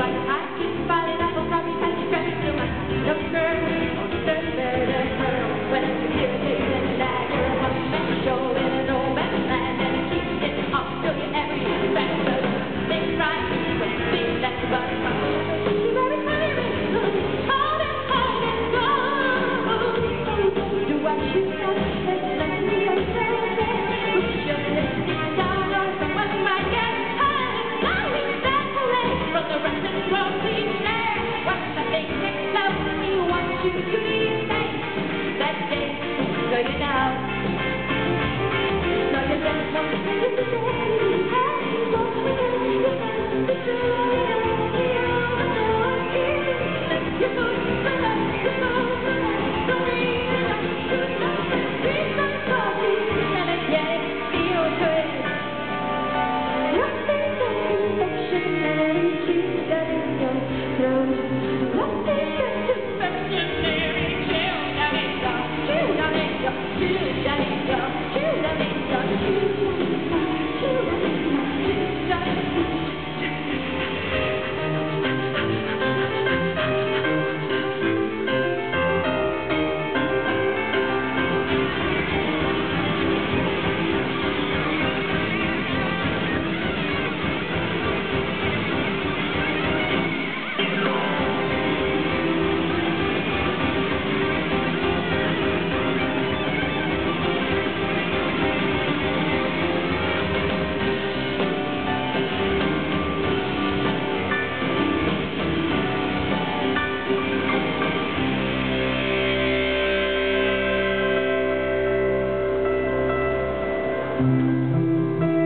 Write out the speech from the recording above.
like I can. That day, so you know. うん。